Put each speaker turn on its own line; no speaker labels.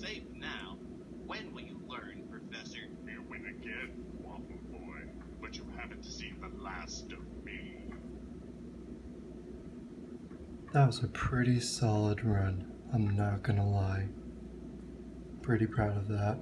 safe now. When will you learn, Professor?
You win again, Waffle Boy, but you haven't seen the last of me.
That was a pretty solid run, I'm not gonna lie. Pretty proud of that.